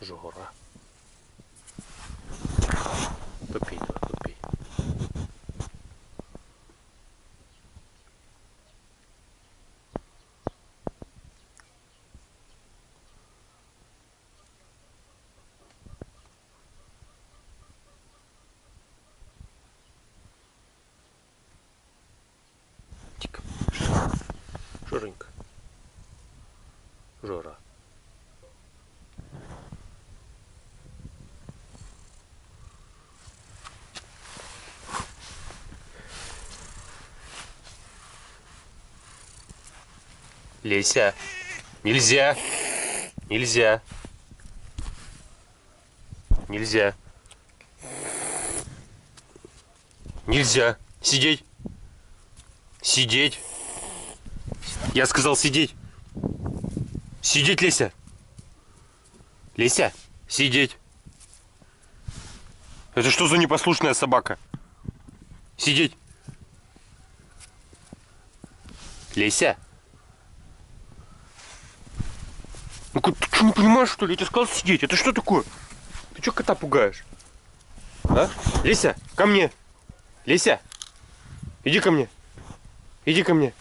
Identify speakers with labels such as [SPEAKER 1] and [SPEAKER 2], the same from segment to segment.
[SPEAKER 1] Жора. Попей, давай, попей. Тихо. Жоренька. Жора. Леся. Нельзя. Нельзя. Нельзя. Нельзя. Сидеть. Сидеть. Я сказал сидеть. Сидеть, Леся. Леся, сидеть. Это что за непослушная собака? Сидеть. Леся. Ну ты что не понимаешь, что ли? Я тебе сказал сидеть. Это что такое? Ты что кота пугаешь? А? Леся, ко мне. Леся, иди ко мне. Иди ко мне.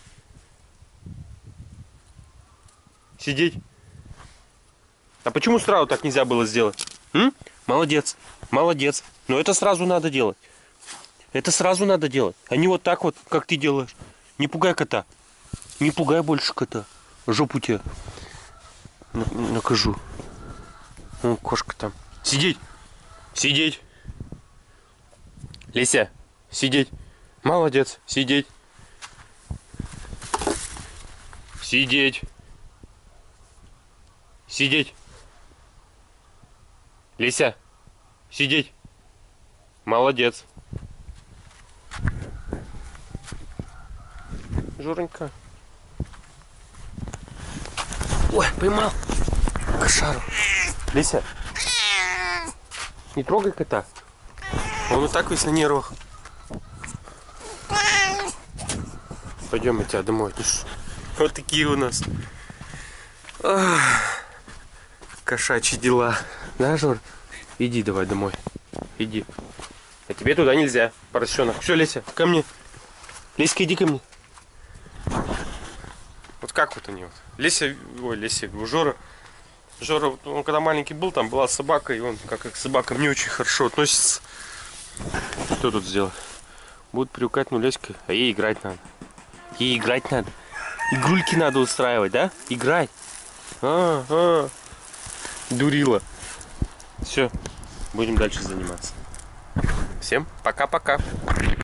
[SPEAKER 1] Сидеть. А почему сразу так нельзя было сделать? М? Молодец, молодец. Но это сразу надо делать. Это сразу надо делать. А не вот так вот, как ты делаешь. Не пугай кота. Не пугай больше кота. Жопу тебе накажу. Вон кошка там. Сидеть. Сидеть. Леся, сидеть. Молодец, сидеть. Сидеть. Сидеть. Леся, сидеть. Молодец. Жоренька. Ой, поймал. Кошару. Леся. Не трогай кота. Он и так весь на нервах. Пойдем, я тебя домой. Вот такие у нас. Ах, кошачьи дела. Да, Жор? Иди давай домой. Иди. А тебе туда нельзя, поросенок. Все, Леся, ко мне. Леська, иди ко мне. Вот как вот они вот. Леся, ой, Леся, Жора. Жора, он когда маленький был, там была собака, и он, как к собакам, не очень хорошо относится. Что тут сделать? Будет привыкать, ну, Леська, а ей играть надо. Ей играть надо. Игрульки надо устраивать, да? Играть. А, а. Дурила. Все, будем дальше заниматься. Всем пока-пока.